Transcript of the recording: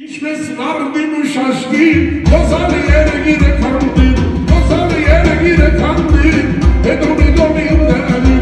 Ինչպես վարդին ու շաշտին, հոզալի երեգիր է դե կանդին, հոզալի երեգիր է դե կանդին, հետրումի դոմի ընդեղալին,